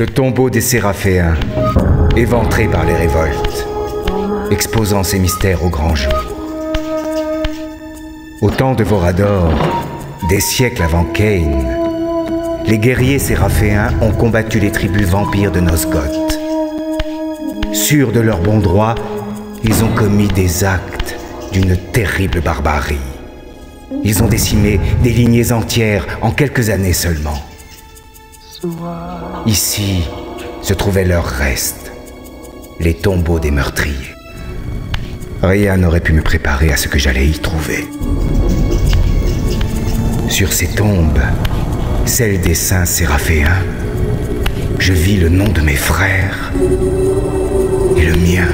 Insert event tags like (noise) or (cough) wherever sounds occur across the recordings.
Le tombeau des Séraphéens, éventré par les révoltes, exposant ses mystères au grand jour. Au temps de Vorador, des siècles avant Cain, les guerriers séraphéens ont combattu les tribus vampires de Nosgoth. Sûrs de leur bon droit, ils ont commis des actes d'une terrible barbarie. Ils ont décimé des lignées entières en quelques années seulement. Ici se trouvaient leurs restes, les tombeaux des meurtriers. Rien n'aurait pu me préparer à ce que j'allais y trouver. Sur ces tombes, celle des saints séraphéens, je vis le nom de mes frères et le mien.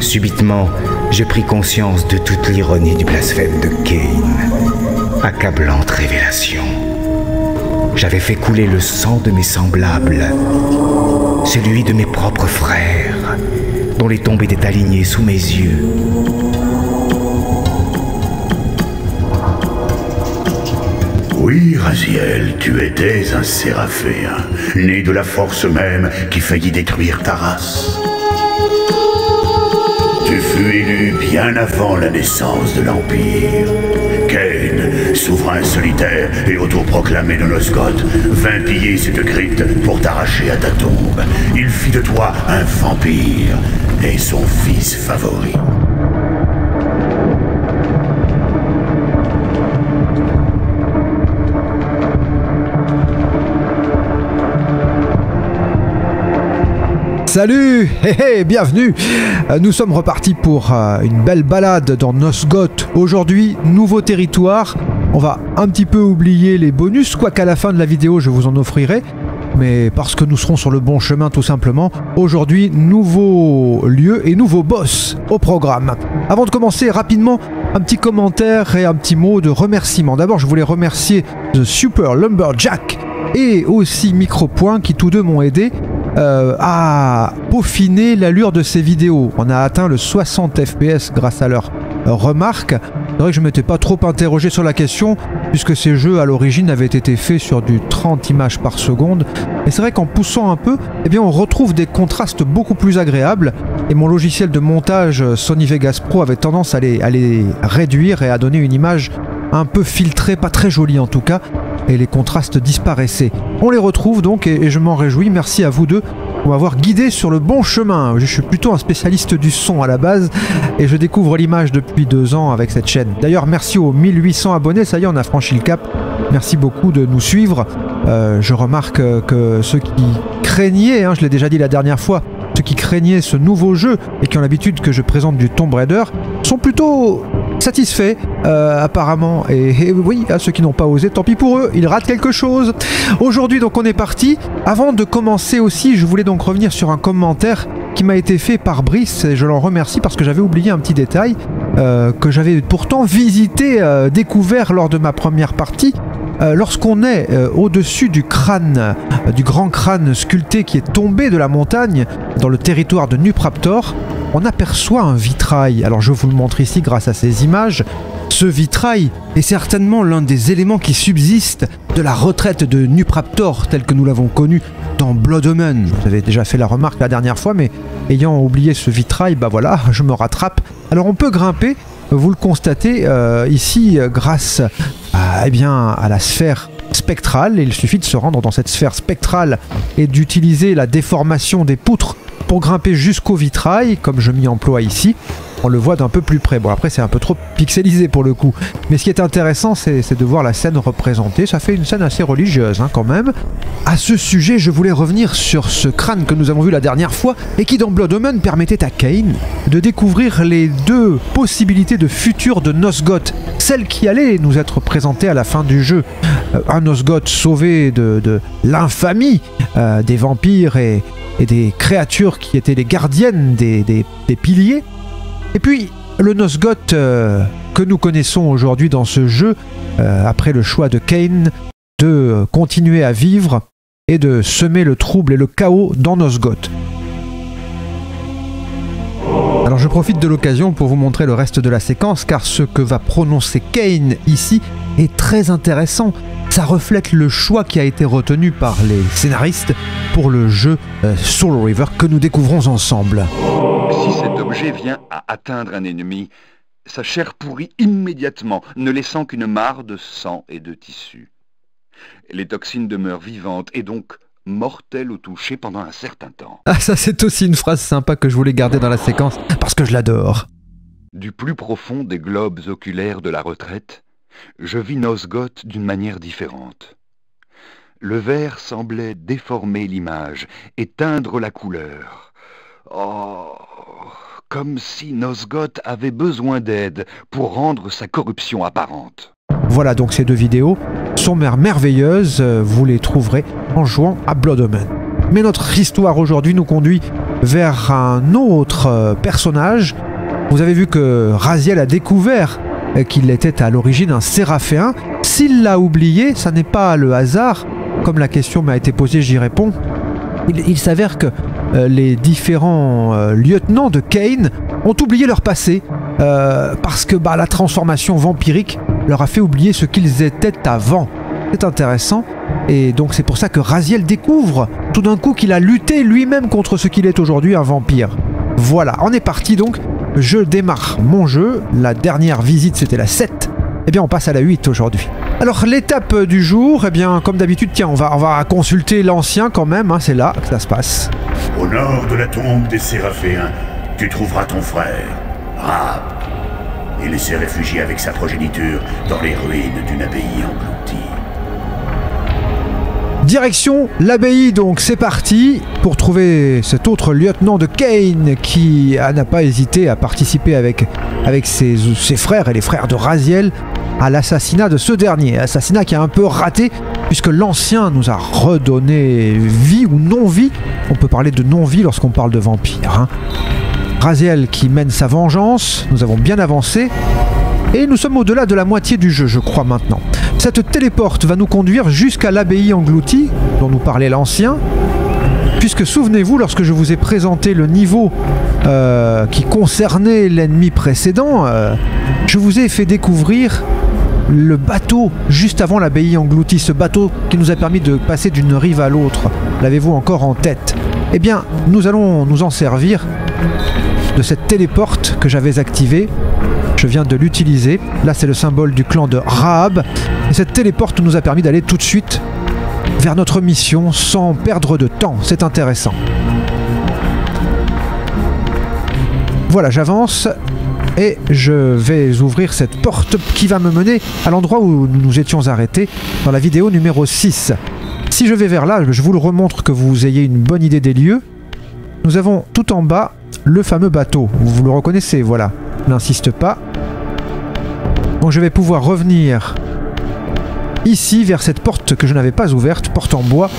Subitement, je pris conscience de toute l'ironie du blasphème de Cain. Accablante révélation. J'avais fait couler le sang de mes semblables, celui de mes propres frères, dont les tombes étaient alignées sous mes yeux. Oui, Raziel, tu étais un séraphéen, né de la force même qui faillit détruire ta race. Tu fus élu bien avant la naissance de l'Empire. Souverain solitaire et autoproclamé de Nosgoth, vint piller cette crypte pour t'arracher à ta tombe. Il fit de toi un vampire et son fils favori. Salut hé bienvenue Euh, Nous sommes repartis pour euh, une belle balade dans Nosgoth. Aujourd'hui, nouveau territoire. On va un petit peu oublier les bonus, quoiqu'à la fin de la vidéo, je vous en offrirai. Mais parce que nous serons sur le bon chemin tout simplement. Aujourd'hui, nouveau lieu et nouveau boss au programme. Avant de commencer rapidement, un petit commentaire et un petit mot de remerciement. D'abord, je voulais remercier The Super Lumberjack et aussi Micropoint qui tous deux m'ont aidé euh, à peaufiner l'allure de ces vidéos. On a atteint le 60 fps grâce à leurs remarques. C'est vrai que je m'étais pas trop interrogé sur la question, puisque ces jeux à l'origine avaient été faits sur du 30 images par seconde. Et c'est vrai qu'en poussant un peu, eh on retrouve des contrastes beaucoup plus agréables. Et mon logiciel de montage euh, Sony Vegas Pro avait tendance à les, réduire et à donner une image un peu filtrée, pas très jolie en tout cas et les contrastes disparaissaient. On les retrouve donc et je m'en réjouis. Merci à vous deux pour m'avoir guidé sur le bon chemin. Je suis plutôt un spécialiste du son à la base et je découvre l'image depuis deux ans avec cette chaîne. D'ailleurs, merci aux 1800 abonnés. Ça y est, on a franchi le cap. Merci beaucoup de nous suivre. Euh, je remarque euh, que ceux qui craignaient, hein, je l'ai déjà dit la dernière fois, ceux qui craignaient ce nouveau jeu et qui ont l'habitude que je présente du Tomb Raider sont plutôt satisfaits euh, apparemment. Et, oui à ceux qui n'ont pas osé tant pis pour eux ils ratent quelque chose. Aujourd'hui donc on est parti. Avant de commencer aussi je voulais donc revenir sur un commentaire qui m'a été fait par Brice et je l'en remercie parce que j'avais oublié un petit détail euh, que j'avais pourtant visité euh, découvert lors de ma première partie. Lorsqu'on est au-dessus du crâne, du grand crâne sculpté qui est tombé de la montagne dans le territoire de Nupraptor, on aperçoit un vitrail. Alors je vous le montre ici grâce à ces images. Ce vitrail est certainement l'un des éléments qui subsistent de la retraite de Nupraptor telle que nous l'avons connue dans Blood Omen. Vous avez déjà fait la remarque la dernière fois, mais ayant oublié ce vitrail, bah voilà, (laughs) je me rattrape. Alors on peut grimper, vous le constatez euh, ici grâce à, eh bien, à la sphère spectrale. Il suffit de se rendre dans cette sphère spectrale et d'utiliser la déformation des poutres pour grimper jusqu'au vitrail, comme je m'y emploie ici. On le voit d'un peu plus près. Bon, après, c'est un peu trop pixelisé pour le coup. Mais ce qui est intéressant, c'est de voir la scène représentée. Ça fait une scène assez religieuse, hein, quand même. À ce sujet, je voulais revenir sur ce crâne que nous avons vu la dernière fois et qui, dans Blood Omen, permettait à Cain de découvrir les deux possibilités de futur de Nosgoth. Celle qui allait nous être présentée à la fin du jeu. Euh, un Nosgoth sauvé de, l'infamie euh, des vampires et, des créatures qui étaient les gardiennes des piliers. Et puis, le Nosgoth euh, que nous connaissons aujourd'hui dans ce jeu, euh, après le choix de Cain de euh, continuer à vivre et de semer le trouble et le chaos dans Nosgoth. Alors je profite de l'occasion pour vous montrer le reste de la séquence car ce que va prononcer Cain ici est très intéressant ça reflète le choix qui a été retenu par les scénaristes pour le jeu Soul River que nous découvrons ensemble. Cet objet vient à atteindre un ennemi, sa chair pourrit immédiatement, ne laissant qu'une mare de sang et de tissu. Les toxines demeurent vivantes et donc mortelles au toucher pendant un certain temps. Ah ça c'est aussi une phrase sympa que je voulais garder dans la séquence parce que je l'adore. Du plus profond des globes oculaires de la retraite, je vis Nosgoth d'une manière différente. Le verre semblait déformer l'image et teindre la couleur. Oh, comme si Nosgoth avait besoin d'aide pour rendre sa corruption apparente. Voilà donc ces deux vidéos sont merveilleuses, vous les trouverez en jouant à Blood Omen. Mais notre histoire aujourd'hui nous conduit vers un autre euh, personnage. Vous avez vu que Raziel a découvert qu'il était à l'origine un séraphéen. S'il l'a oublié, ça n'est pas le hasard. Comme la question m'a été posée, j'y réponds. Il, s'avère que euh, les différents euh, lieutenants de Kane ont oublié leur passé euh, parce que bah, la transformation vampirique leur a fait oublier ce qu'ils étaient avant. C'est intéressant. Et donc c'est pour ça que Raziel découvre tout d'un coup qu'il a lutté lui-même contre ce qu'il est aujourd'hui, un vampire. Voilà, on est parti donc je démarre mon jeu. La dernière visite, c'était la 7. Eh bien, on passe à la 8 aujourd'hui. Alors, l'étape du jour, eh bien, comme d'habitude, tiens, on va, on va consulter l'ancien quand même, hein, c'est là que ça se passe. Au nord de la tombe des Séraphéens, tu trouveras ton frère, Rab. Il s'est réfugié avec sa progéniture dans les ruines d'une abbaye engloutie. Direction l'abbaye donc, c'est parti pour trouver cet autre lieutenant de Kane qui n'a pas hésité à participer avec, avec ses, ses, frères et les frères de Raziel à l'assassinat de ce dernier. Assassinat qui a un peu raté puisque l'ancien nous a redonné vie ou non-vie. On peut parler de non-vie lorsqu'on parle de vampire. Hein. Raziel qui mène sa vengeance, nous avons bien avancé. Et nous sommes au-delà de la moitié du jeu, je crois maintenant. Cette téléporte va nous conduire jusqu'à l'abbaye engloutie, dont nous parlait l'ancien. Puisque souvenez-vous, lorsque je vous ai présenté le niveau euh, qui concernait l'ennemi précédent, euh, je vous ai fait découvrir le bateau juste avant l'abbaye engloutie, ce bateau qui nous a permis de passer d'une rive à l'autre. L'avez-vous encore en tête? Eh bien, nous allons nous en servir de cette téléporte que j'avais activée je viens de l'utiliser. Là, c'est le symbole du clan de Rahab. Et cette téléporte nous a permis d'aller tout de suite vers notre mission sans perdre de temps. C'est intéressant. Voilà, j'avance et je vais ouvrir cette porte qui va me mener à l'endroit où nous nous étions arrêtés dans la vidéo numéro 6. Si je vais vers là, je vous le remontre que vous ayez une bonne idée des lieux. Nous avons tout en bas le fameux bateau. Vous le reconnaissez, voilà. N'insiste pas. Donc je vais pouvoir revenir ici vers cette porte que je n'avais pas ouverte, porte en bois,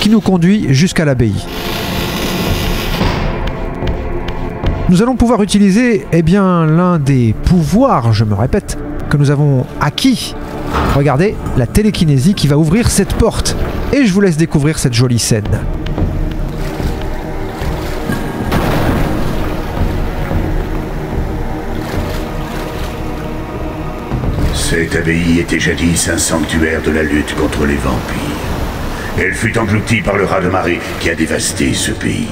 qui nous conduit jusqu'à l'abbaye. Nous allons pouvoir utiliser eh bien l'un des pouvoirs, je me répète, que nous avons acquis. Regardez, la télékinésie qui va ouvrir cette porte. Et je vous laisse découvrir cette jolie scène. Cette abbaye était jadis un sanctuaire de la lutte contre les vampires. Elle fut engloutie par le raz de marée qui a dévasté ce pays.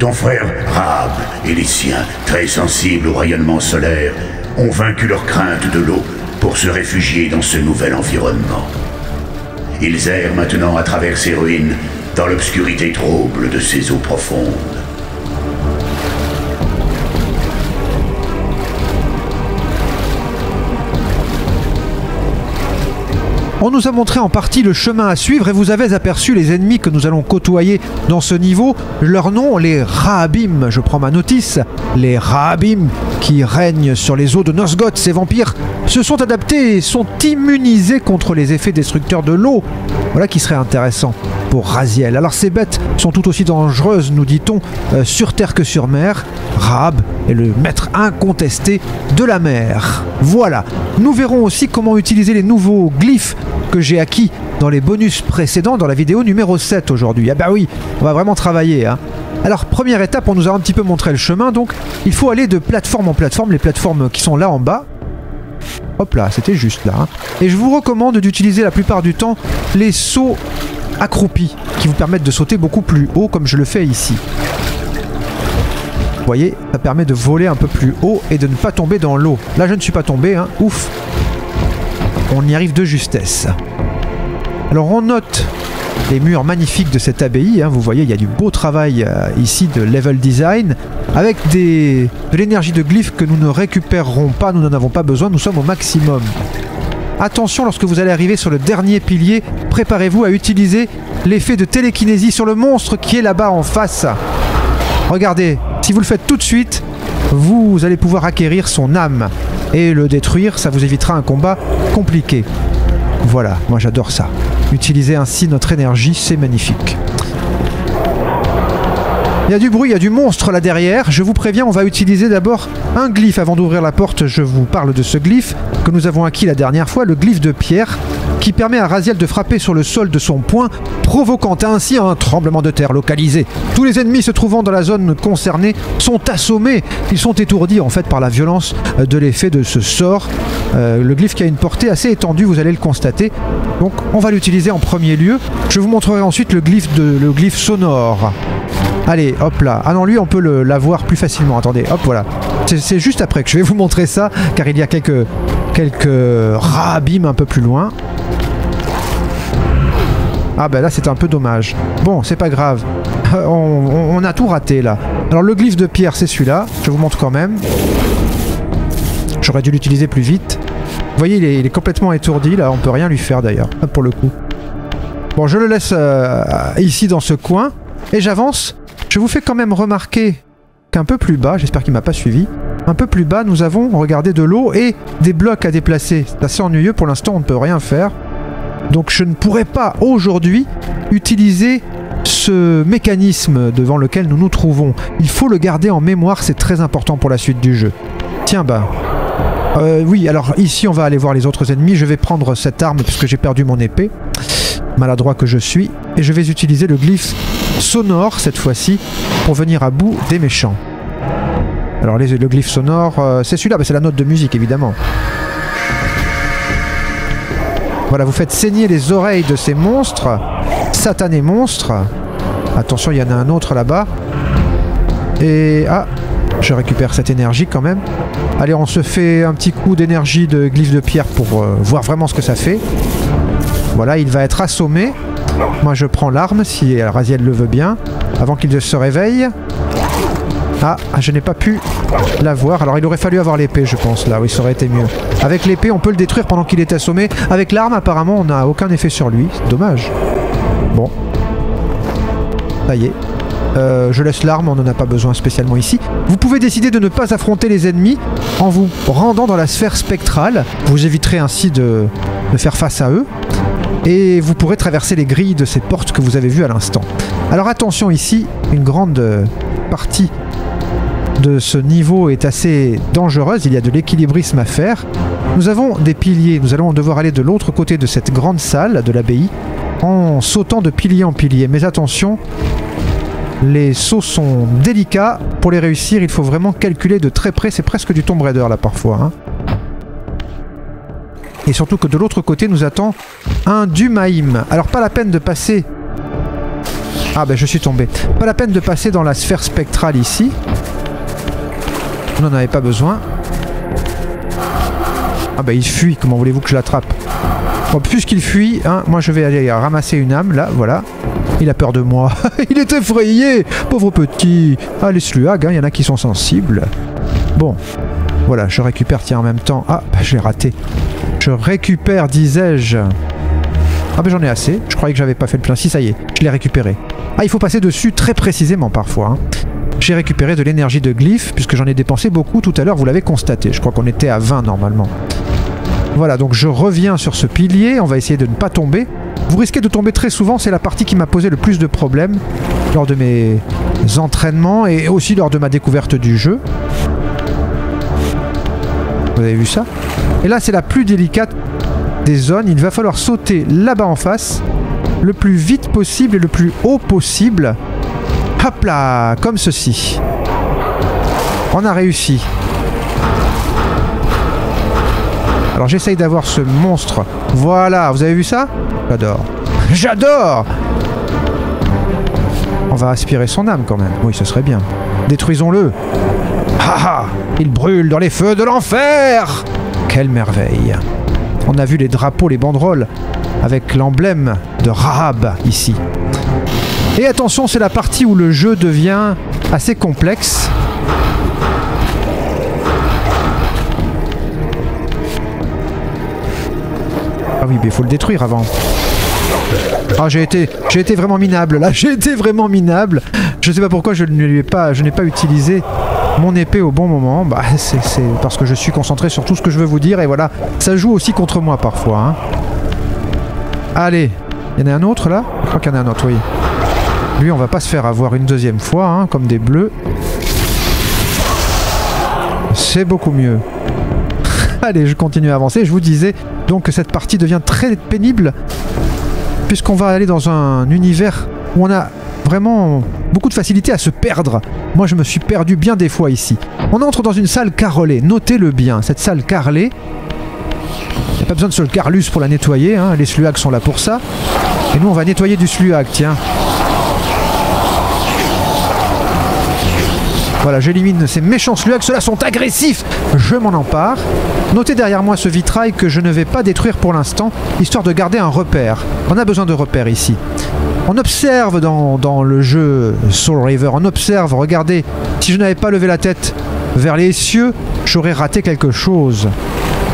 Ton frère Rab et les siens, très sensibles au rayonnement solaire, ont vaincu leur crainte de l'eau pour se réfugier dans ce nouvel environnement. Ils errent maintenant à travers ces ruines, dans l'obscurité trouble de ces eaux profondes. On nous a montré en partie le chemin à suivre et vous avez aperçu les ennemis que nous allons côtoyer dans ce niveau. Leur nom, les Rahabim, je prends ma notice. Les Rahabim qui règnent sur les eaux de Nosgoth, ces vampires, se sont adaptés et sont immunisés contre les effets destructeurs de l'eau. Voilà qui serait intéressant pour Raziel. Alors ces bêtes sont tout aussi dangereuses, nous dit-on, euh, sur terre que sur mer. Rahab est le maître incontesté de la mer. Voilà. Nous verrons aussi comment utiliser les nouveaux glyphes que j'ai acquis dans les bonus précédents dans la vidéo numéro 7 aujourd'hui. Ah bah oui, on va vraiment travailler. Hein. Alors première étape, on nous a un petit peu montré le chemin, donc il faut aller de plateforme en plateforme, les plateformes qui sont là en bas. Hop là, c'était juste là. Et je vous recommande d'utiliser la plupart du temps les sauts accroupis qui vous permettent de sauter beaucoup plus haut comme je le fais ici. Vous voyez, ça permet de voler un peu plus haut et de ne pas tomber dans l'eau. Là, je ne suis pas tombé, hein. ouf. On y arrive de justesse. Alors, on note les murs magnifiques de cette abbaye. hein. Vous voyez, il y a du beau travail euh, ici de level design avec de l'énergie de glyphes que nous ne récupérerons pas, nous n'en avons pas besoin, nous sommes au maximum. Attention, lorsque vous allez arriver sur le dernier pilier, préparez-vous à utiliser l'effet de télékinésie sur le monstre qui est là-bas en face. Regardez, si vous le faites tout de suite, vous allez pouvoir acquérir son âme et le détruire, ça vous évitera un combat compliqué. Voilà, moi j'adore ça. Utiliser ainsi notre énergie, c'est magnifique. Il y a du bruit, il y a du monstre là derrière. Je vous préviens, on va utiliser d'abord un glyphe. Avant d'ouvrir la porte, je vous parle de ce glyphe que nous avons acquis la dernière fois, le glyphe de pierre, qui permet à Raziel de frapper sur le sol de son poing, provoquant ainsi un tremblement de terre localisé. Tous les ennemis se trouvant dans la zone concernée sont assommés. Ils sont étourdis en fait par la violence de l'effet de ce sort. Euh, le glyphe qui a une portée assez étendue, vous allez le constater. Donc on va l'utiliser en premier lieu. Je vous montrerai ensuite le glyphe, sonore. Allez, hop là. Ah non, lui, on peut l'avoir plus facilement. Attendez, hop, voilà. C'est- juste après que je vais vous montrer ça, car il y a quelques, quelques rats abîmes un peu plus loin. Ah ben là, c'est un peu dommage. Bon, c'est pas grave. (laughs) On, on- on a tout raté, là. Alors, le glyphe de pierre, c'est celui-là. Je vous montre quand même. J'aurais dû l'utiliser plus vite. Vous voyez, il est, complètement étourdi, là. On peut rien lui faire, d'ailleurs, pour le coup. Bon, je le laisse euh, ici, dans ce coin. Et j'avance. Je vous fais quand même remarquer qu'un peu plus bas, j'espère qu'il m'a pas suivi, un peu plus bas, nous avons, regardez, de l'eau et des blocs à déplacer. C'est assez ennuyeux, pour l'instant, on ne peut rien faire. Donc je ne pourrais pas, aujourd'hui, utiliser ce mécanisme devant lequel nous nous trouvons. Il faut le garder en mémoire, c'est très important pour la suite du jeu. Tiens, bah... euh, oui, alors ici, on va aller voir les autres ennemis. Je vais prendre cette arme, puisque j'ai perdu mon épée maladroit que je suis, et je vais utiliser le glyphe sonore cette fois-ci pour venir à bout des méchants. Alors le glyphe sonore, euh, c'est celui-là, bah, c'est la note de musique évidemment. Voilà, vous faites saigner les oreilles de ces monstres, satanés monstres. Attention, il y en a un autre là-bas. Et ah, je récupère cette énergie quand même. Allez, on se fait un petit coup d'énergie de glyphe de pierre pour euh, voir vraiment ce que ça fait. Voilà, il va être assommé. Moi, je prends l'arme, si Raziel le veut bien, avant qu'il se réveille. Ah, je n'ai pas pu l'avoir. Alors, il aurait fallu avoir l'épée, je pense, là. Oui, ça aurait été mieux. Avec l'épée, on peut le détruire pendant qu'il est assommé. Avec l'arme, apparemment, on n'a aucun effet sur lui. Dommage. Bon. Ça y est. Euh, je laisse l'arme, on n'en a pas besoin spécialement ici. Vous pouvez décider de ne pas affronter les ennemis en vous rendant dans la sphère spectrale. Vous éviterez ainsi de, faire face à eux. Et vous pourrez traverser les grilles de ces portes que vous avez vues à l'instant. Alors attention ici, une grande partie de ce niveau est assez dangereuse, il y a de l'équilibrisme à faire. Nous avons des piliers, nous allons devoir aller de l'autre côté de cette grande salle de l'abbaye en sautant de pilier en pilier. Mais attention, les sauts sont délicats. Pour les réussir, il faut vraiment calculer de très près. C'est presque du Tomb Raider là parfois. hein. Et surtout que de l'autre côté nous attend un Dumaim. Alors pas la peine de passer... Ah ben je suis tombé. Pas la peine de passer dans la sphère spectrale ici. On n'en avait pas besoin. Ah bah il fuit, comment voulez-vous que je l'attrape? Bon, puisqu'il fuit, hein, moi je vais aller ramasser une âme, là, voilà. Il a peur de moi. (laughs) il est effrayé Pauvre petit Ah, les sluags, hein, il y en a qui sont sensibles. Bon, voilà, je récupère, tiens, en même temps... Ah, bah, je l'ai raté. Je récupère, disais-je... Ah ben j'en ai assez, je croyais que j'avais pas fait le plein. Si, ça y est, je l'ai récupéré. Ah, il faut passer dessus très précisément parfois. hein. J'ai récupéré de l'énergie de glyphe, puisque j'en ai dépensé beaucoup tout à l'heure, vous l'avez constaté. Je crois qu'on était à 20 normalement. Voilà, donc je reviens sur ce pilier, on va essayer de ne pas tomber. Vous risquez de tomber très souvent, c'est la partie qui m'a posé le plus de problèmes lors de mes entraînements et aussi lors de ma découverte du jeu. Vous avez vu ça? Et là, c'est la plus délicate des zones. Il va falloir sauter là-bas en face, le plus vite possible et le plus haut possible. Hop là, comme ceci. On a réussi. Alors j'essaye d'avoir ce monstre. Voilà, vous avez vu ça? J'adore. J'adore On va aspirer son âme quand même. Oui, ce serait bien. Détruisons-le. Ha ha Il brûle dans les feux de l'enfer Quelle merveille On a vu les drapeaux, les banderoles, avec l'emblème de Rahab ici. Et attention, c'est la partie où le jeu devient assez complexe. Ah oui, mais il faut le détruire avant. Ah, j'ai été, j'ai été vraiment minable là, (laughs) j'ai été vraiment minable. Je sais pas pourquoi je ne lui pas, n'ai pas utilisé mon épée au bon moment. Bah, c'est parce que je suis concentré sur tout ce que je veux vous dire et voilà, ça joue aussi contre moi parfois. Hein. Allez, il y en a un autre là? Je crois qu'il y en a un autre, oui. Lui, on va pas se faire avoir une deuxième fois, hein, comme des bleus. C'est beaucoup mieux. (laughs) Allez, je continue à avancer. Je vous disais donc cette partie devient très pénible puisqu'on va aller dans un univers où on a vraiment beaucoup de facilité à se perdre. Moi, je me suis perdu bien des fois ici. On entre dans une salle carrelée. Notez-le bien. Cette salle carrelée, il n'y a pas besoin de ce carlus pour la nettoyer. Hein. Les sluags sont là pour ça. Et nous, on va nettoyer du sluag, tiens. Voilà, j'élimine ces méchants sluags, ceux-là sont agressifs Je m'en empare. Notez derrière moi ce vitrail que je ne vais pas détruire pour l'instant, histoire de garder un repère. On a besoin de repères ici. On observe dans, dans le jeu Soul River, on observe, regardez, si je n'avais pas levé la tête vers les cieux, j'aurais raté quelque chose.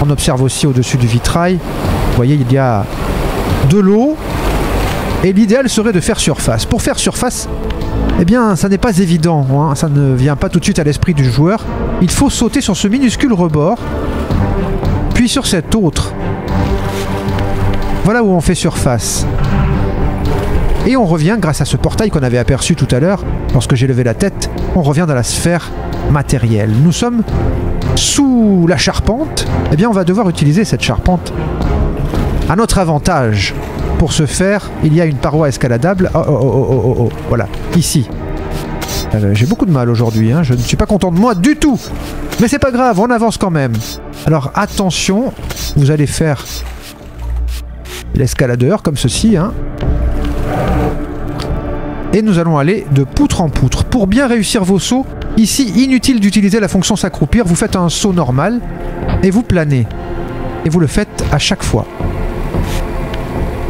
On observe aussi au-dessus du vitrail, vous voyez, il y a de l'eau, et l'idéal serait de faire surface. Pour faire surface, eh bien, ça n'est pas évident, hein. ça ne vient pas tout de suite à l'esprit du joueur. Il faut sauter sur ce minuscule rebord, puis sur cet autre. Voilà où on fait surface. Et on revient, grâce à ce portail qu'on avait aperçu tout à l'heure, lorsque j'ai levé la tête, on revient dans la sphère matérielle. Nous sommes sous la charpente. Eh bien, on va devoir utiliser cette charpente à notre avantage. Pour ce faire, il y a une paroi escaladable. Oh, oh, oh, oh, oh, oh. voilà, ici. Euh, J'ai beaucoup de mal aujourd'hui, hein. je ne suis pas content de moi du tout. Mais c'est pas grave, on avance quand même. Alors attention, vous allez faire l'escaladeur comme ceci. Hein. Et nous allons aller de poutre en poutre. Pour bien réussir vos sauts, ici, inutile d'utiliser la fonction s'accroupir. Vous faites un saut normal et vous planez. Et vous le faites à chaque fois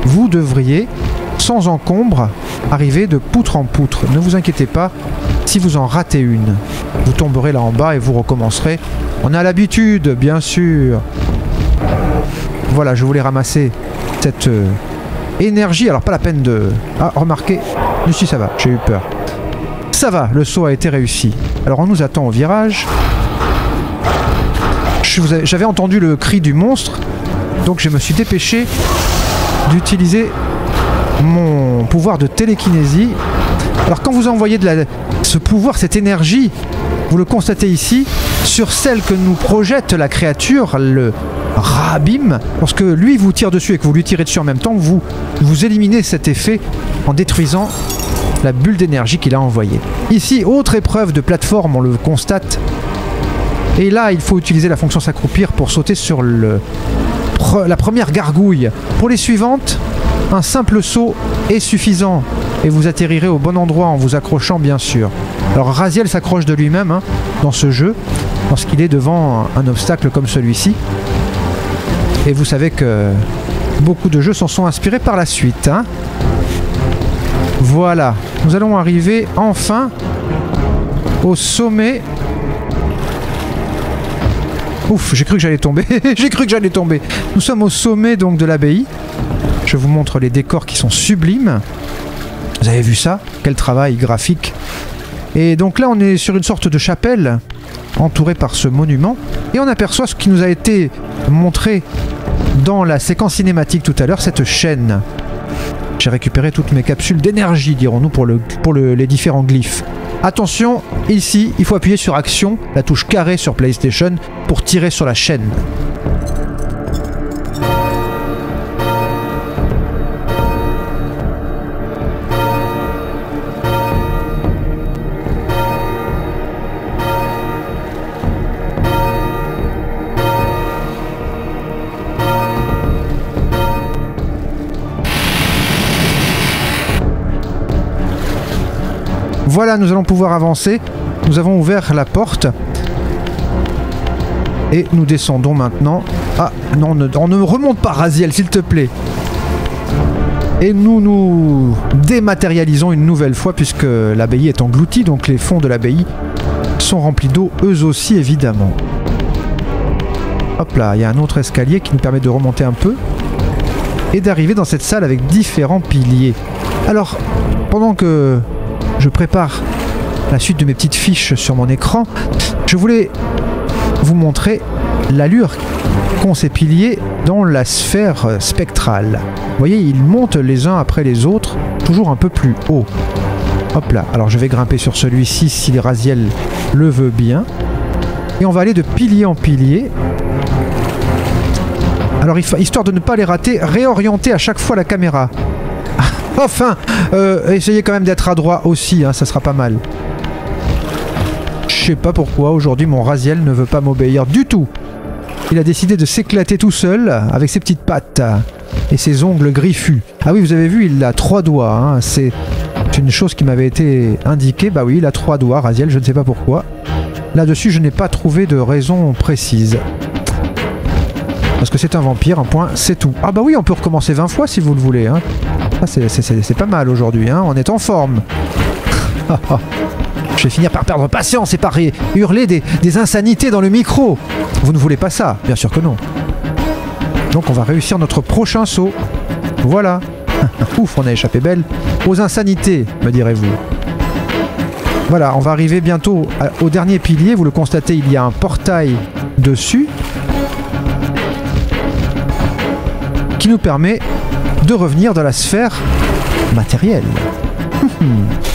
vous devriez, sans encombre, arriver de poutre en poutre. Ne vous inquiétez pas, si vous en ratez une, vous tomberez là en bas et vous recommencerez. On a l'habitude, bien sûr. Voilà, je voulais ramasser cette euh, énergie. Alors, pas la peine de... Ah, remarquez. Ici, ça va, j'ai eu peur. Ça va, le saut a été réussi. Alors, on nous attend au virage. J'avais entendu le cri du monstre, donc je me suis dépêché d'utiliser mon pouvoir de télékinésie. Alors quand vous envoyez de la, ce pouvoir, cette énergie, vous le constatez ici, sur celle que nous projette la créature, le Rabim, lorsque lui vous tire dessus et que vous lui tirez dessus en même temps, vous, vous éliminez cet effet en détruisant la bulle d'énergie qu'il a envoyée. Ici, autre épreuve de plateforme, on le constate. Et là, il faut utiliser la fonction s'accroupir pour sauter sur le, la première gargouille. Pour les suivantes, un simple saut est suffisant et vous atterrirez au bon endroit en vous accrochant bien sûr. Alors Raziel s'accroche de lui-même hein, dans ce jeu lorsqu'il est devant un obstacle comme celui-ci. Et vous savez que beaucoup de jeux s'en sont inspirés par la suite. Hein. Voilà, nous allons arriver enfin au sommet Ouf, j'ai cru que j'allais tomber. (laughs) j'ai cru que j'allais tomber. Nous sommes au sommet donc de l'abbaye. Je vous montre les décors qui sont sublimes. Vous avez vu ça? Quel travail graphique. Et donc là, on est sur une sorte de chapelle entourée par ce monument. Et on aperçoit ce qui nous a été montré dans la séquence cinématique tout à l'heure, cette chaîne. J'ai récupéré toutes mes capsules d'énergie, dirons-nous, pour, le, pour les différents glyphes. Attention, ici, il faut appuyer sur Action, la touche carré sur PlayStation, pour tirer sur la chaîne. Voilà, nous allons pouvoir avancer. Nous avons ouvert la porte. Et nous descendons maintenant. Ah, non, ne, on ne remonte pas, Raziel, s'il te plaît. Et nous nous dématérialisons une nouvelle fois puisque l'abbaye est engloutie, donc les fonds de l'abbaye sont remplis d'eau, eux aussi évidemment. Hop là, il y a un autre escalier qui nous permet de remonter un peu et d'arriver dans cette salle avec différents piliers. Alors, pendant que je prépare la suite de mes petites fiches sur mon écran, je voulais vous montrer l'allure qu'ont ces piliers dans la sphère spectrale. Vous voyez, ils montent les uns après les autres, toujours un peu plus haut. Hop là, alors je vais grimper sur celui-ci si Raziel le veut bien. Et on va aller de pilier en pilier. Alors histoire de ne pas les rater, réorienter à chaque fois la caméra. Enfin, euh, essayez quand même d'être adroit aussi, hein, ça sera pas mal. Je sais pas pourquoi aujourd'hui mon Raziel ne veut pas m'obéir du tout. Il a décidé de s'éclater tout seul avec ses petites pattes et ses ongles griffus. Ah oui, vous avez vu, il a trois doigts. Hein. C'est une chose qui m'avait été indiquée. Bah oui, il a trois doigts, Raziel, je ne sais pas pourquoi. Là-dessus, je n'ai pas trouvé de raison précise. Parce que c'est un vampire, un point, c'est tout. Ah bah oui, on peut recommencer 20 fois si vous le voulez. Hein. Ah, c'est pas mal aujourd'hui, hein. on est en forme. (laughs) Je vais finir par perdre patience et par hurler des, des insanités dans le micro. Vous ne voulez pas ça? Bien sûr que non. Donc on va réussir notre prochain saut. Voilà. (laughs) Ouf, on a échappé belle aux insanités, me direz-vous. Voilà, on va arriver bientôt au dernier pilier. Vous le constatez, il y a un portail dessus qui nous permet de revenir dans la sphère matérielle. (laughs)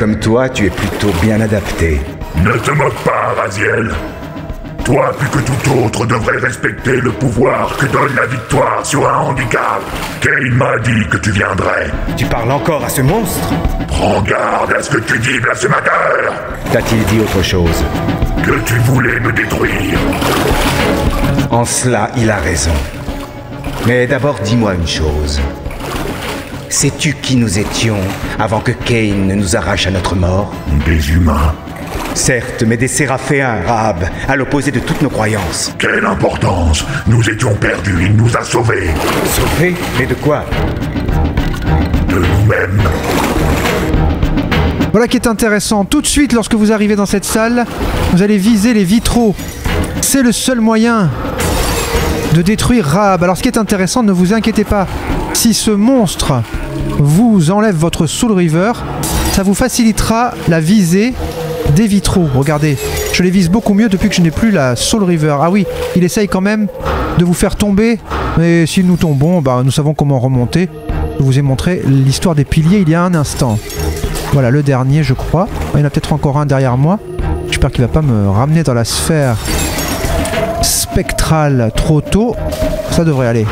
comme toi, tu es plutôt bien adapté. Ne te moque pas, Raziel. Toi, plus que tout autre, devrais respecter le pouvoir que donne la victoire sur un handicap. Kane m'a dit que tu viendrais. Tu parles encore à ce monstre? Prends garde à ce que tu dis, blasphémateur T'a-t-il dit autre chose? Que tu voulais me détruire. En cela, il a raison. Mais d'abord, dis-moi une chose. Sais-tu qui nous étions avant que Kane ne nous arrache à notre mort? Des humains. Certes, mais des séraphéens, Rab, à l'opposé de toutes nos croyances. Quelle importance Nous étions perdus, il nous a sauvés. Sauvés? Mais de quoi? De nous-mêmes. Voilà qui est intéressant. Tout de suite, lorsque vous arrivez dans cette salle, vous allez viser les vitraux. C'est le seul moyen de détruire Rab. Alors ce qui est intéressant, ne vous inquiétez pas. Si ce monstre vous enlève votre Soul River, ça vous facilitera la visée des vitraux. Regardez, je les vise beaucoup mieux depuis que je n'ai plus la Soul River. Ah oui, il essaye quand même de vous faire tomber, mais si nous tombons, bah, nous savons comment remonter. Je vous ai montré l'histoire des piliers il y a un instant. Voilà, le dernier, je crois. Il y en a peut-être encore un derrière moi. J'espère qu'il va pas me ramener dans la sphère spectrale trop tôt. Ça devrait aller.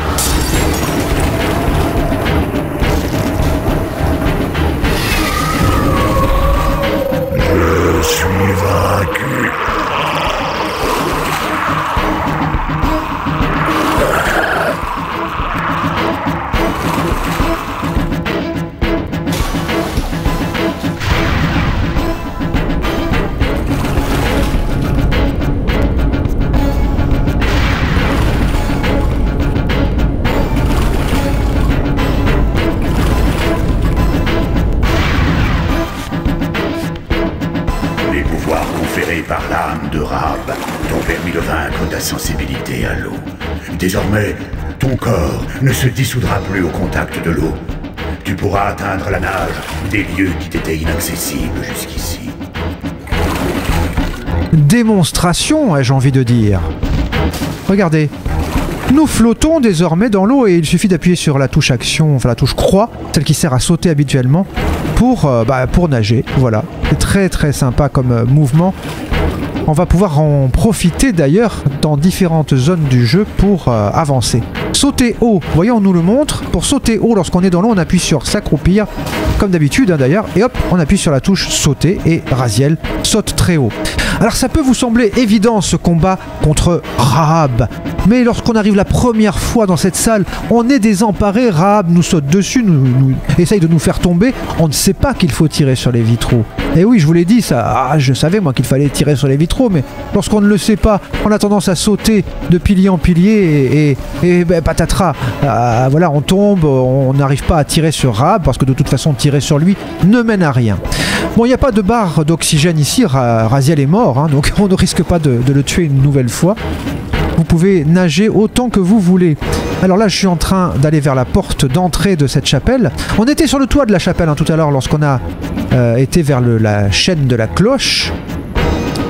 Désormais, ton corps ne se dissoudra plus au contact de l'eau. Tu pourras atteindre la nage des lieux qui t'étaient inaccessibles jusqu'ici. démonstration, ai-je envie de dire. Regardez. Nous flottons désormais dans l'eau et il suffit d'appuyer sur la touche action, enfin la touche croix, celle qui sert à sauter habituellement, pour, euh, bah, nager. Voilà. C'est très très sympa comme euh, mouvement. On va pouvoir en profiter d'ailleurs dans différentes zones du jeu pour euh, avancer. Sauter haut, voyons, on nous le montre. Pour sauter haut, lorsqu'on est dans l'eau, on appuie sur s'accroupir, comme d'habitude hein, d'ailleurs, et hop, on appuie sur la touche sauter et Raziel saute très haut. Alors ça peut vous sembler évident ce combat contre Rahab, mais lorsqu'on arrive la première fois dans cette salle, on est désemparé, Rahab nous saute dessus, nous, essaye de nous faire tomber, on ne sait pas qu'il faut tirer sur les vitraux. Et oui, je vous l'ai dit, ça, ah, je savais moi qu'il fallait tirer sur les vitraux, mais lorsqu'on ne le sait pas, on a tendance à sauter de pilier en pilier et, ben, patatras. Ah, voilà, on tombe, on n'arrive pas à tirer sur Rahab parce que de toute façon, tirer sur lui ne mène à rien. Bon, il n'y a pas de barre d'oxygène ici, Raziel est mort, hein, donc (laughs) on ne risque pas de le tuer une nouvelle fois vous pouvez nager autant que vous voulez. Alors là, je suis en train d'aller vers la porte d'entrée de cette chapelle. On était sur le toit de la chapelle hein, tout à l'heure lorsqu'on a euh, été vers la chaîne de la cloche.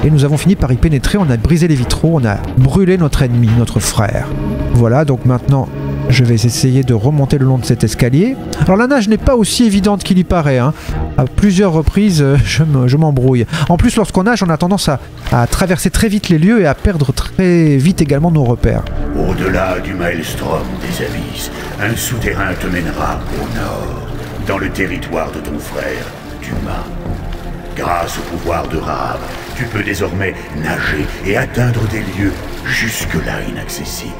Et nous avons fini par y pénétrer. On a brisé les vitraux, on a brûlé notre ennemi, notre frère. Voilà, donc maintenant, je vais essayer de remonter le long de cet escalier. Alors la nage n'est pas aussi évidente qu'il y paraît. hein. À plusieurs reprises, euh, je me- je m'embrouille. en plus, lorsqu'on nage, on a tendance à, traverser très vite les lieux et à perdre très vite également nos repères. Au-delà du maelstrom des abysses, un souterrain te mènera au nord, dans le territoire de ton frère, Duma. Grâce au pouvoir de Rahab, tu peux désormais nager et atteindre des lieux jusque-là inaccessibles.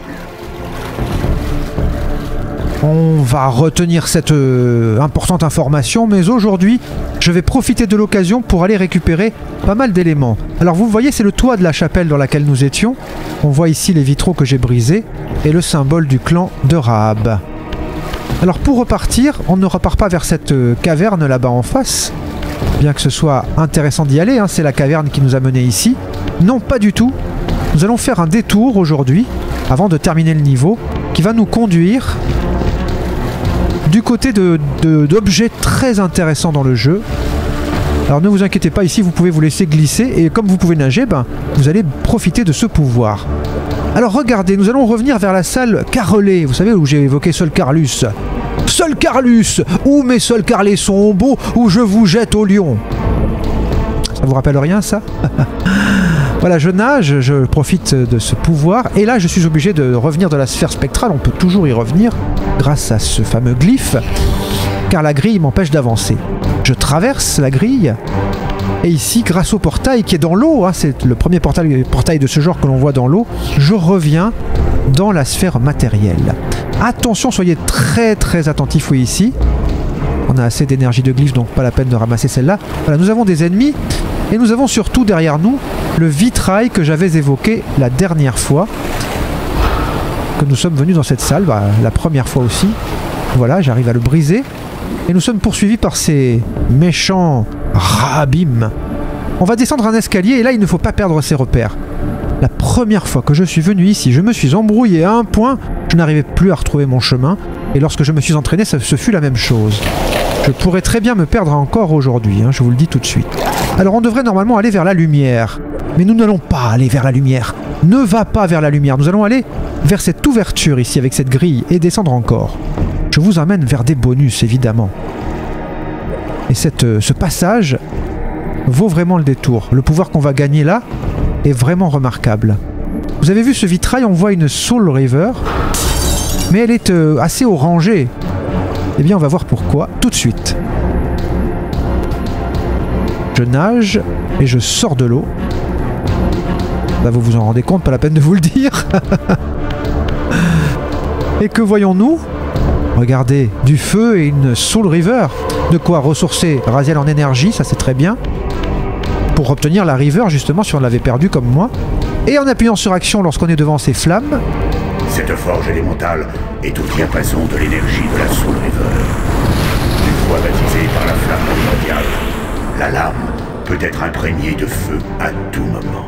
On va retenir cette euh, importante information, mais aujourd'hui, je vais profiter de l'occasion pour aller récupérer pas mal d'éléments. Alors vous voyez, c'est le toit de la chapelle dans laquelle nous étions. On voit ici les vitraux que j'ai brisés et le symbole du clan de Rahab. Alors pour repartir, on ne repart pas vers cette euh, caverne là-bas en face, bien que ce soit intéressant d'y aller, hein, c'est la caverne qui nous a menés ici. Non, pas du tout. Nous allons faire un détour aujourd'hui, avant de terminer le niveau, qui va nous conduire du côté de- de- d'objets très intéressants dans le jeu. Alors ne vous inquiétez pas, ici vous pouvez vous laisser glisser et comme vous pouvez nager, ben, vous allez profiter de ce pouvoir. Alors regardez, nous allons revenir vers la salle carrelée, vous savez où j'ai évoqué Sol Carlus? Sol Carlus, où mes sols carrelés sont beaux, où je vous jette au lion? Ça vous rappelle rien ça? (laughs) Voilà, je nage, je profite de ce pouvoir, et là je suis obligé de revenir de la sphère spectrale, on peut toujours y revenir grâce à ce fameux glyphe, car la grille m'empêche d'avancer. Je traverse la grille, et ici, grâce au portail qui est dans l'eau, hein, c'est le premier portail, de ce genre que l'on voit dans l'eau, je reviens dans la sphère matérielle. Attention, soyez très très attentifs, oui, ici. On a assez d'énergie de glyphe, donc pas la peine de ramasser celle-là. Voilà, nous avons des ennemis, et nous avons surtout derrière nous le vitrail que j'avais évoqué la dernière fois que nous sommes venus dans cette salle, bah, la première fois aussi. Voilà, j'arrive à le briser. Et nous sommes poursuivis par ces méchants rabim. On va descendre un escalier et là il ne faut pas perdre ses repères. La première fois que je suis venu ici, je me suis embrouillé à un point, je n'arrivais plus à retrouver mon chemin. Et lorsque je me suis entraîné, ce fut la même chose. Je pourrais très bien me perdre encore aujourd'hui, hein, je vous le dis tout de suite. Alors on devrait normalement aller vers la lumière. Mais nous n'allons pas aller vers la lumière. Ne va pas vers la lumière. Nous allons aller vers cette ouverture ici avec cette grille et descendre encore. Je vous amène vers des bonus évidemment. Et cette, euh, ce passage vaut vraiment le détour. Le pouvoir qu'on va gagner là est vraiment remarquable. Vous avez vu ce vitrail, on voit une Soul River, mais elle est euh, assez orangée. Eh bien, on va voir pourquoi tout de suite. Je nage et je sors de l'eau. Là, vous vous en rendez compte, pas la peine de vous le dire. (laughs) et que voyons-nous? Regardez, du feu et une Soul River. De quoi ressourcer Raziel en énergie, ça c'est très bien. Pour obtenir la River, justement, si on l'avait perdu comme moi. Et en appuyant sur action lorsqu'on est devant ces flammes, Cette forge élémentale est au diapason de l'énergie de la Soul River. Une fois baptisée par la flamme primordiale, la lame peut être imprégnée de feu à tout moment.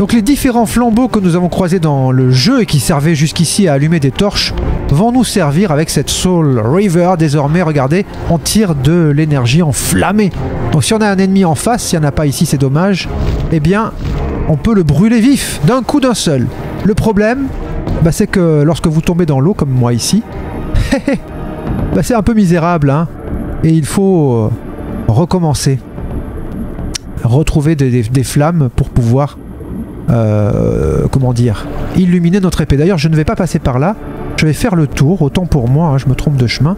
Donc les différents flambeaux que nous avons croisés dans le jeu et qui servaient jusqu'ici à allumer des torches vont nous servir avec cette Soul River. Désormais, regardez, on tire de l'énergie enflammée. Donc si on a un ennemi en face, s'il n'y en a pas ici, c'est dommage, eh bien, on peut le brûler vif, d'un coup d'un seul. Le problème, bah, c'est que lorsque vous tombez dans l'eau, comme moi ici, (laughs) bah, c'est un peu misérable, hein, et il faut euh, recommencer. Retrouver des, des flammes pour pouvoir euh, comment dire, illuminer notre épée. D'ailleurs, je ne vais pas passer par là. Je vais faire le tour, autant pour moi, hein, je me trompe de chemin.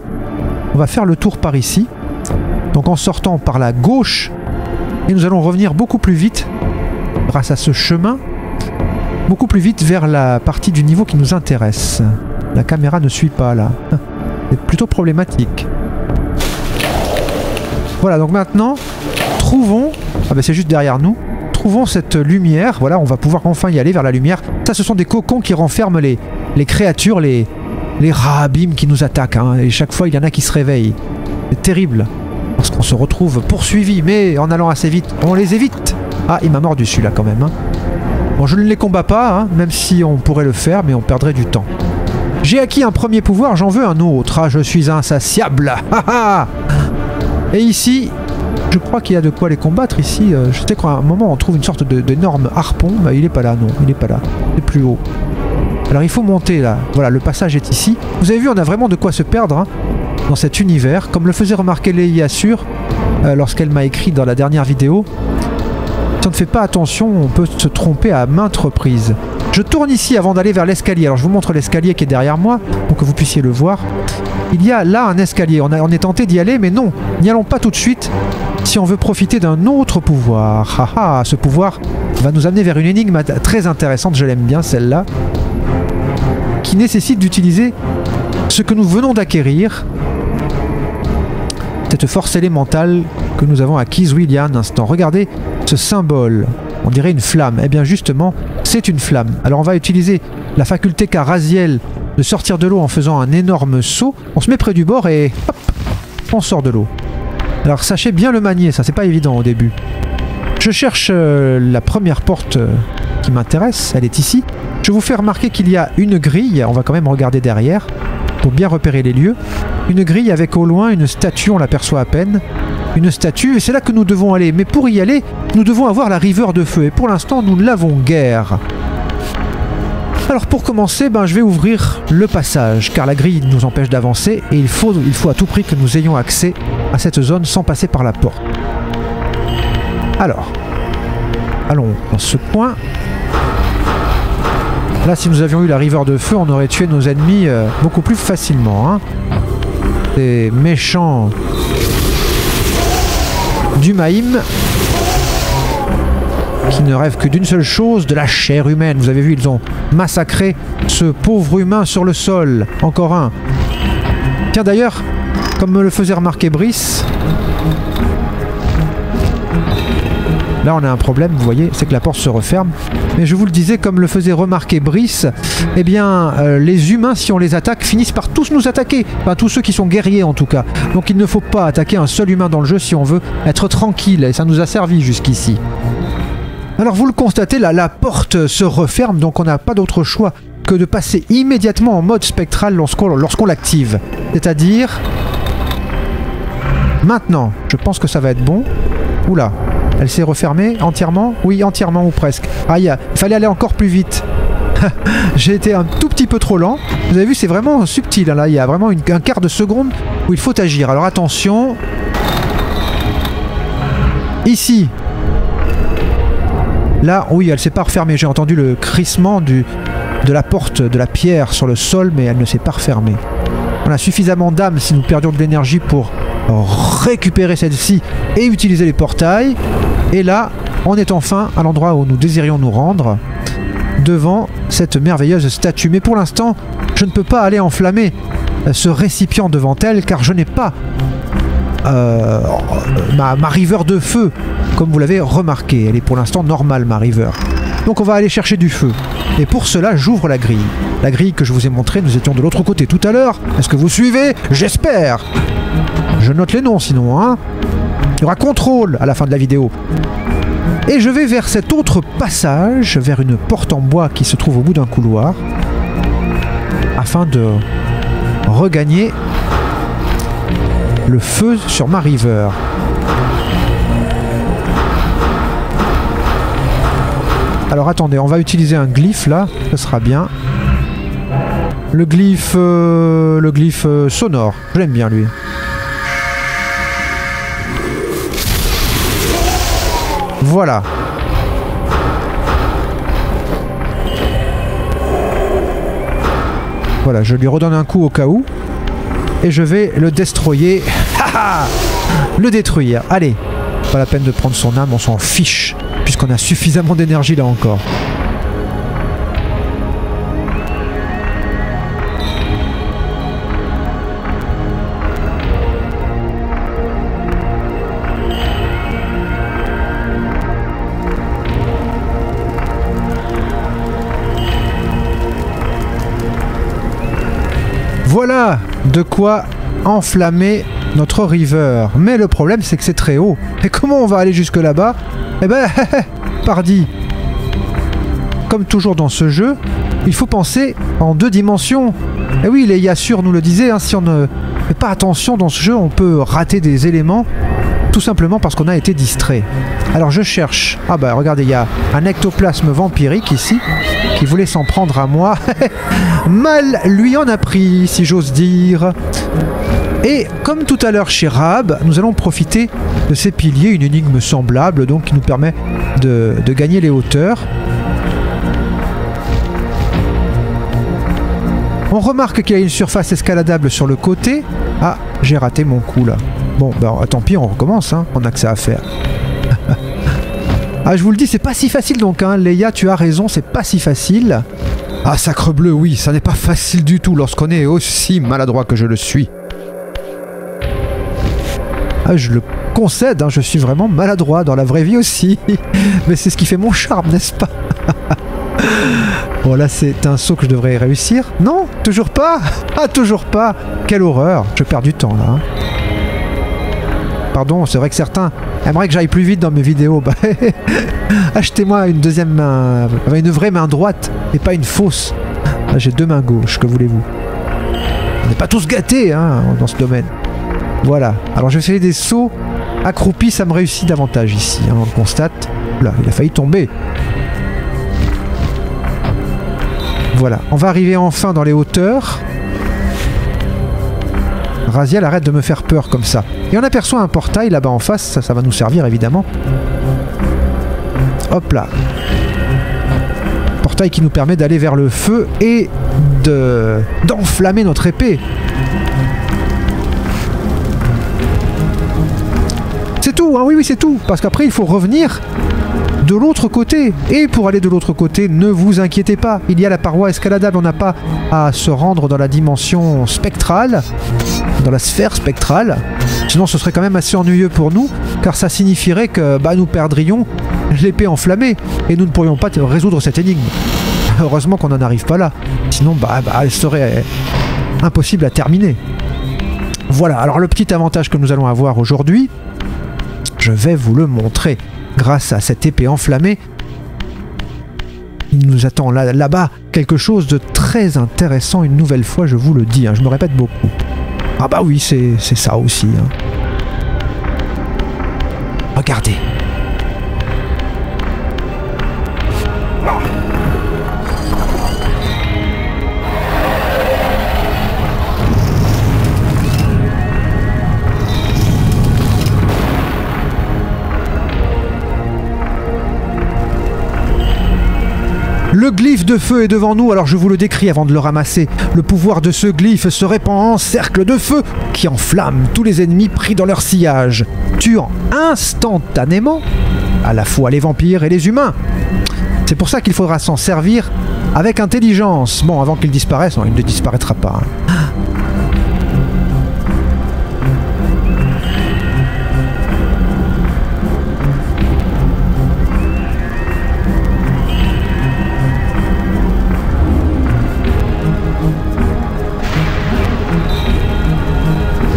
On va faire le tour par ici. Donc en sortant par la gauche, et nous allons revenir beaucoup plus vite, grâce à ce chemin, beaucoup plus vite vers la partie du niveau qui nous intéresse. La caméra ne suit pas là. (laughs) C'est plutôt problématique. Voilà, donc maintenant, trouvons... Ah ben c'est juste derrière nous trouvons cette lumière, voilà, on va pouvoir enfin y aller vers la lumière. Ça, ce sont des cocons qui renferment les, les créatures, les, les rats qui nous attaquent. Hein. et chaque fois, il y en a qui se réveillent. C'est terrible. Parce qu'on se retrouve poursuivi, mais en allant assez vite, on les évite. Ah, il m'a mordu celui-là quand même. Hein. Bon, je ne les combats pas, hein, même si on pourrait le faire, mais on perdrait du temps. J'ai acquis un premier pouvoir, j'en veux un autre. Ah, je suis insatiable. (laughs) Et ici, je crois qu'il y a de quoi les combattre ici. Euh, je sais qu'à un moment on trouve une sorte d'énorme harpon. Bah, il est pas là, non, il est pas là. C'est plus haut. Alors il faut monter là. Voilà, le passage est ici. Vous avez vu, on a vraiment de quoi se perdre hein, dans cet univers. Comme le faisait remarquer Leia Sur euh, lorsqu'elle m'a écrit dans la dernière vidéo. Si on ne fait pas attention, on peut se tromper à maintes reprises. Je tourne ici avant d'aller vers l'escalier. Alors je vous montre l'escalier qui est derrière moi pour que vous puissiez le voir. Il y a là un escalier. On, est tenté d'y aller, mais non, n'y allons pas tout de suite si on veut profiter d'un autre pouvoir. Ce pouvoir va nous amener vers une énigme très intéressante, je l'aime bien celle-là, qui nécessite d'utiliser ce que nous venons d'acquérir, cette force élémentale que nous avons acquise, oui, il y a un instant. Regardez ce symbole, on dirait une flamme. Eh bien justement, c'est une flamme. Alors on va utiliser la faculté qu'a Raziel de sortir de l'eau en faisant un énorme saut. On se met près du bord et hop, on sort de l'eau. Alors sachez bien le manier, ça c'est pas évident au début. Je cherche euh, la première porte euh, qui m'intéresse, elle est ici. Je vous fais remarquer qu'il y a une grille, on va quand même regarder derrière, pour bien repérer les lieux. Une grille avec au loin une statue, on l'aperçoit à peine. Une statue, et c'est là que nous devons aller. Mais pour y aller, nous devons avoir la river de feu, et pour l'instant nous ne l'avons guère. Alors pour commencer, ben, je vais ouvrir le passage, car la grille nous empêche d'avancer et il faut, il faut à tout prix que nous ayons accès à cette zone sans passer par la porte. Alors, allons dans ce point. Là, si nous avions eu la river de feu, on aurait tué nos ennemis euh, beaucoup plus facilement. Hein. Des méchants du Maïm qui ne rêvent que d'une seule chose, de la chair humaine. Vous avez vu, ils ont massacré ce pauvre humain sur le sol. Encore un. Tiens d'ailleurs, comme me le faisait remarquer Brice, Là, on a un problème, vous voyez, c'est que la porte se referme. Mais je vous le disais, comme le faisait remarquer Brice, eh bien, euh, les humains, si on les attaque, finissent par tous nous attaquer. Enfin, tous ceux qui sont guerriers, en tout cas. Donc, il ne faut pas attaquer un seul humain dans le jeu si on veut être tranquille. Et ça nous a servi jusqu'ici. Alors vous le constatez, là, la porte se referme, donc on n'a pas d'autre choix que de passer immédiatement en mode spectral lorsqu'on l'active. C'est-à-dire... Maintenant, je pense que ça va être bon. Oula, elle s'est refermée entièrement? Oui, entièrement ou presque. Ah, il fallait aller encore plus vite. (laughs) J'ai été un tout petit peu trop lent. Vous avez vu, c'est vraiment subtil. Hein, là, il y a vraiment un quart de seconde où il faut agir. Alors attention. Ici, Là, oui, elle s'est pas refermée. J'ai entendu le crissement de la porte de la pierre sur le sol, mais elle ne s'est pas refermée. On a suffisamment d'âme si nous perdions de l'énergie pour récupérer celle-ci et utiliser les portails. Et là, on est enfin à l'endroit où nous désirions nous rendre, devant cette merveilleuse statue. Mais pour l'instant, je ne peux pas aller enflammer ce récipient devant elle, car je n'ai pas euh, ma, river de feu comme vous l'avez remarqué, elle est pour l'instant normale ma river. Donc on va aller chercher du feu. Et pour cela, j'ouvre la grille. La grille que je vous ai montrée, nous étions de l'autre côté tout à l'heure. Est-ce que vous suivez? J'espère Je note les noms sinon, hein Il y aura contrôle à la fin de la vidéo. Et je vais vers cet autre passage, vers une porte en bois qui se trouve au bout d'un couloir, afin de regagner le feu sur ma river. Alors attendez, on va utiliser un glyphe là, ce sera bien. Le glyphe, euh, le glyphe euh, sonore, j'aime bien lui. Voilà. Voilà, je lui redonne un coup au cas où. Et je vais le destroyer. (laughs) le détruire. Allez. Pas la peine de prendre son âme, on s'en fiche. Puisqu'on a suffisamment d'énergie là encore. Voilà de quoi enflammer notre river. Mais le problème, c'est que c'est très haut. Et comment on va aller jusque là-bas? Eh ben, (laughs) pardi. Comme toujours dans ce jeu, il faut penser en deux dimensions. Et oui, les Yassur nous le disaient, hein, si on ne fait pas attention dans ce jeu, on peut rater des éléments tout simplement parce qu'on a été distrait. Alors je cherche. Ah bah regardez, il y a un ectoplasme vampirique ici qui voulait s'en prendre à moi. (laughs) Mal lui en a pris, si j'ose dire. Et comme tout à l'heure chez Rab, nous allons profiter de ces piliers, une énigme semblable, donc qui nous permet de, gagner les hauteurs. On remarque qu'il y a une surface escaladable sur le côté. Ah, j'ai raté mon coup là. Bon, ben tant pis, on recommence, hein. on a que ça à faire. (laughs) ah, je vous le dis, c'est pas si facile donc, hein. Leia, tu as raison, c'est pas si facile. Ah, sacre bleu, oui, ça n'est pas facile du tout lorsqu'on est aussi maladroit que je le suis. Ah, je le concède, hein, je suis vraiment maladroit dans la vraie vie aussi. (laughs) Mais c'est ce qui fait mon charme, n'est-ce pas? (laughs) Bon, là, c'est un saut que je devrais réussir. Non Toujours pas? (laughs) Ah, toujours pas Quelle horreur Je perds du temps, là. Hein. Pardon, c'est vrai que certains aimeraient que j'aille plus vite dans mes vidéos. Bah, achetez-moi une deuxième main, une vraie main droite et pas une fausse. J'ai deux mains gauches, que voulez-vous? On n'est pas tous gâtés hein, dans ce domaine. Voilà. Alors je fais des sauts accroupis, ça me réussit davantage ici. Hein, on le constate. Là, il a failli tomber. Voilà. On va arriver enfin dans les hauteurs. Raziel arrête de me faire peur comme ça. Et on aperçoit un portail là-bas en face, ça, ça va nous servir évidemment. Hop là. Portail qui nous permet d'aller vers le feu et de d'enflammer notre épée. C'est tout, hein oui oui c'est tout. Parce qu'après il faut revenir de l'autre côté. Et pour aller de l'autre côté, ne vous inquiétez pas, il y a la paroi escaladable, on n'a pas à se rendre dans la dimension spectrale, dans la sphère spectrale. Sinon ce serait quand même assez ennuyeux pour nous, car ça signifierait que bah, nous perdrions l'épée enflammée, et nous ne pourrions pas résoudre cette énigme. Heureusement qu'on n'en arrive pas là, sinon bah, bah, elle serait impossible à terminer. Voilà, alors le petit avantage que nous allons avoir aujourd'hui, je vais vous le montrer grâce à cette épée enflammée, il nous attend là-bas quelque chose de très intéressant une nouvelle fois, je vous le dis, hein, je me répète beaucoup. Ah bah oui, c'est ça aussi. Hein. Regardez. Le glyphe de feu est devant nous, alors je vous le décris avant de le ramasser. Le pouvoir de ce glyphe se répand en cercle de feu qui enflamme tous les ennemis pris dans leur sillage, tuant instantanément à la fois les vampires et les humains. C'est pour ça qu'il faudra s'en servir avec intelligence. Bon, avant qu'il disparaisse, il ne disparaîtra pas.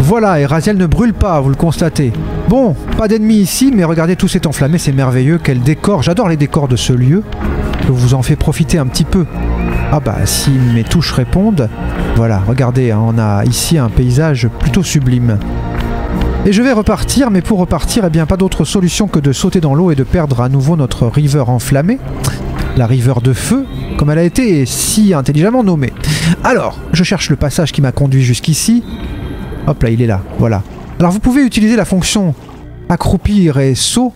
Voilà, et Raziel ne brûle pas, vous le constatez. Bon, pas d'ennemis ici, mais regardez tout s'est enflammé, c'est merveilleux, quel décor. J'adore les décors de ce lieu. Je vous en fais profiter un petit peu. Ah bah si mes touches répondent, voilà, regardez, hein, on a ici un paysage plutôt sublime. Et je vais repartir, mais pour repartir, eh bien pas d'autre solution que de sauter dans l'eau et de perdre à nouveau notre river enflammée, la river de feu, comme elle a été si intelligemment nommée. Alors, je cherche le passage qui m'a conduit jusqu'ici. Hop là, il est là, voilà. Alors vous pouvez utiliser la fonction accroupir et saut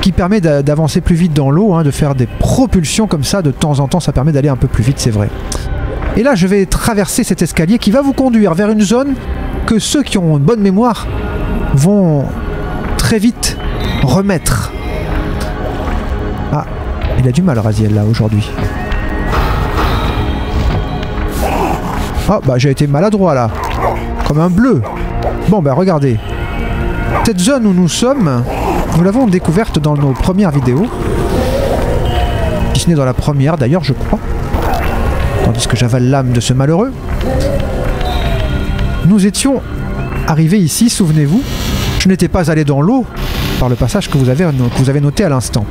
qui permet d'avancer plus vite dans l'eau, hein, de faire des propulsions comme ça de temps en temps, ça permet d'aller un peu plus vite, c'est vrai. Et là, je vais traverser cet escalier qui va vous conduire vers une zone que ceux qui ont une bonne mémoire vont très vite remettre. Ah, il a du mal, Raziel, là, aujourd'hui. Ah, bah j'ai été maladroit, là. Comme un bleu. Bon, bah regardez. Cette zone où nous sommes, nous l'avons découverte dans nos premières vidéos. Si ce n'est dans la première d'ailleurs, je crois. Tandis que j'avale l'âme de ce malheureux. Nous étions arrivés ici, souvenez-vous. Je n'étais pas allé dans l'eau par le passage que vous avez, que vous avez noté à l'instant.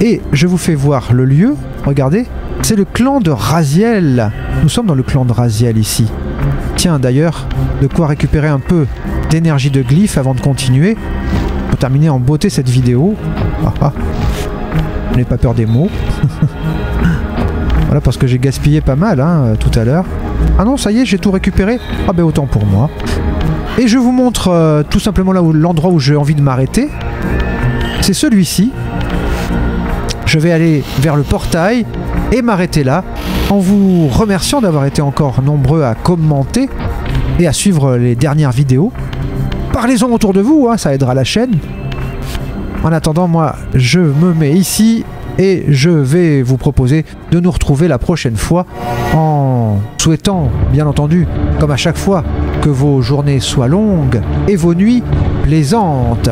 Et je vous fais voir le lieu. Regardez, c'est le clan de Raziel. Nous sommes dans le clan de Raziel ici. Tiens d'ailleurs, de quoi récupérer un peu d'énergie de glyphe avant de continuer pour terminer en beauté cette vidéo. Ah ah. n'ai pas peur des mots. (laughs) voilà parce que j'ai gaspillé pas mal hein, tout à l'heure. Ah non, ça y est, j'ai tout récupéré. Ah ben autant pour moi. Et je vous montre euh, tout simplement là où l'endroit où j'ai envie de m'arrêter. C'est celui-ci. Je vais aller vers le portail et m'arrêter là en vous remerciant d'avoir été encore nombreux à commenter et à suivre les dernières vidéos. Parlez-en autour de vous, hein, ça aidera la chaîne. En attendant, moi, je me mets ici et je vais vous proposer de nous retrouver la prochaine fois en souhaitant, bien entendu, comme à chaque fois, que vos journées soient longues et vos nuits plaisantes.